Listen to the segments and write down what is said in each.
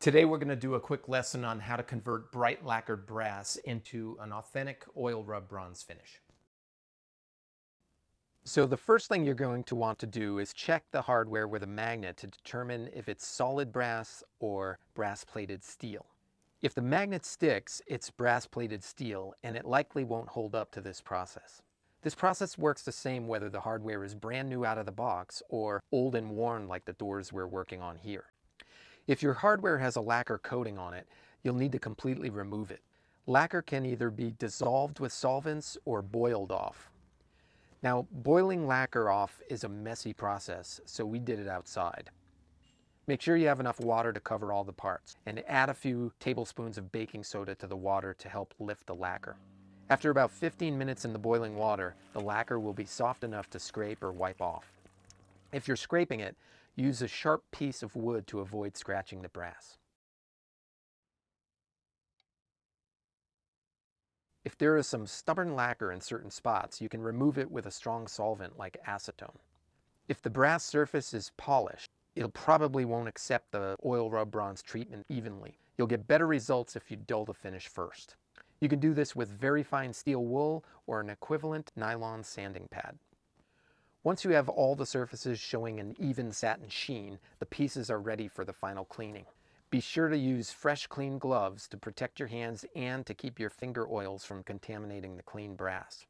Today we're going to do a quick lesson on how to convert bright lacquered brass into an authentic oil rub bronze finish. So the first thing you're going to want to do is check the hardware with a magnet to determine if it's solid brass or brass plated steel. If the magnet sticks, it's brass plated steel and it likely won't hold up to this process. This process works the same whether the hardware is brand new out of the box or old and worn like the doors we're working on here. If your hardware has a lacquer coating on it, you'll need to completely remove it. Lacquer can either be dissolved with solvents or boiled off. Now, boiling lacquer off is a messy process, so we did it outside. Make sure you have enough water to cover all the parts, and add a few tablespoons of baking soda to the water to help lift the lacquer. After about 15 minutes in the boiling water, the lacquer will be soft enough to scrape or wipe off. If you're scraping it, Use a sharp piece of wood to avoid scratching the brass. If there is some stubborn lacquer in certain spots, you can remove it with a strong solvent like acetone. If the brass surface is polished, it probably won't accept the oil rub bronze treatment evenly. You'll get better results if you dull the finish first. You can do this with very fine steel wool or an equivalent nylon sanding pad. Once you have all the surfaces showing an even satin sheen, the pieces are ready for the final cleaning. Be sure to use fresh clean gloves to protect your hands and to keep your finger oils from contaminating the clean brass.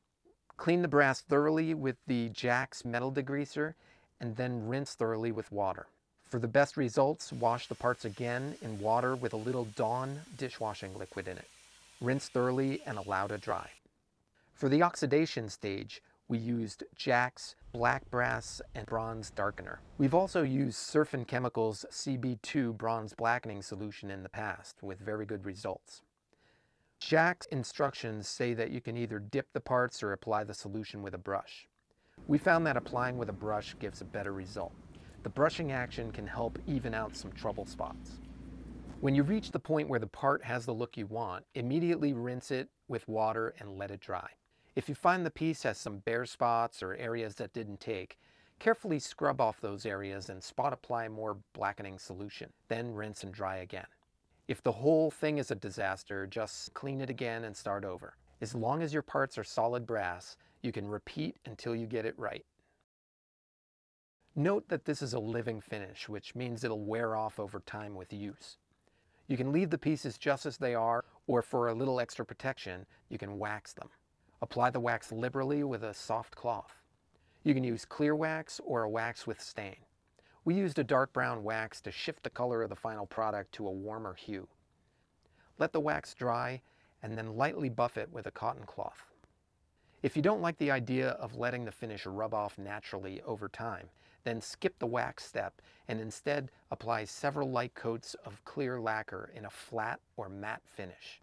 Clean the brass thoroughly with the Jax metal degreaser and then rinse thoroughly with water. For the best results, wash the parts again in water with a little Dawn dishwashing liquid in it. Rinse thoroughly and allow to dry. For the oxidation stage, we used Jax black brass and bronze darkener. We've also used Surfin Chemicals CB2 bronze blackening solution in the past with very good results. Jax instructions say that you can either dip the parts or apply the solution with a brush. We found that applying with a brush gives a better result. The brushing action can help even out some trouble spots. When you reach the point where the part has the look you want, immediately rinse it with water and let it dry. If you find the piece has some bare spots or areas that didn't take, carefully scrub off those areas and spot apply more blackening solution. Then rinse and dry again. If the whole thing is a disaster, just clean it again and start over. As long as your parts are solid brass, you can repeat until you get it right. Note that this is a living finish, which means it'll wear off over time with use. You can leave the pieces just as they are, or for a little extra protection, you can wax them. Apply the wax liberally with a soft cloth. You can use clear wax or a wax with stain. We used a dark brown wax to shift the color of the final product to a warmer hue. Let the wax dry and then lightly buff it with a cotton cloth. If you don't like the idea of letting the finish rub off naturally over time, then skip the wax step and instead apply several light coats of clear lacquer in a flat or matte finish.